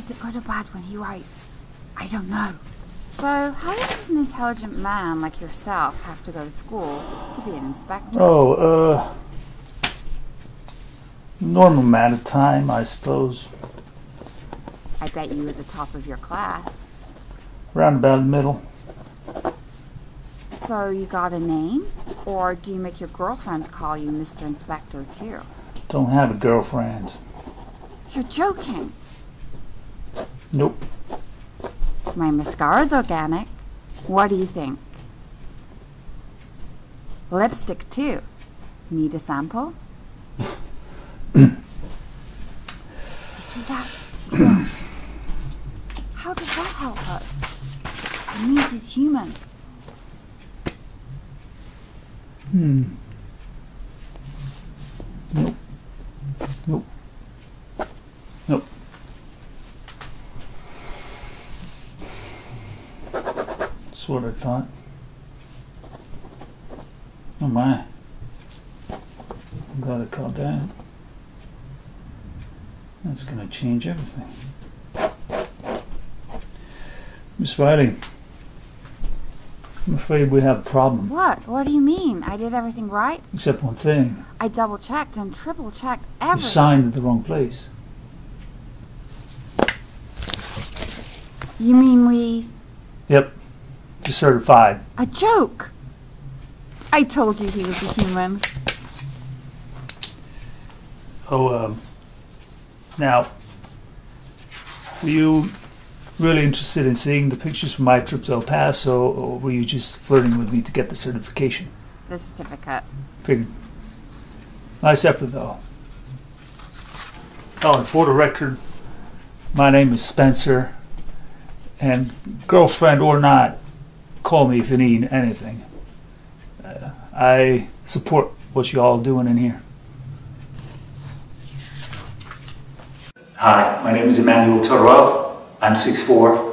Is it good or bad when he writes? I don't know. So, how does an intelligent man like yourself have to go to school to be an inspector? Oh, uh. Normal amount of time, I suppose. I bet you were the top of your class. Round about the middle. So, you got a name? Or do you make your girlfriends call you Mr. Inspector too? Don't have a girlfriend. You're joking. Nope. My mascara's organic. What do you think? Lipstick too. Need a sample? you see that? How does that help us? It means he's human. Hmm. Nope. Nope. Nope. That's what I thought. Oh my. I'm glad I caught that. That's gonna change everything. Miss Riley, I'm afraid we have a problem. What? What do you mean? I did everything right? Except one thing. I double checked and triple checked You everything. signed at the wrong place. You mean we. Yep. Certified. A joke! I told you he was a human. Oh, um, now, were you really interested in seeing the pictures from my trip to El Paso, or were you just flirting with me to get the certification? The certificate. Figured. Nice effort, though. Oh, and for the record, my name is Spencer, and girlfriend or not, call me if you need anything. Uh, I support what you all doing in here. Hi, my name is Emmanuel Todorov. I'm 6'4",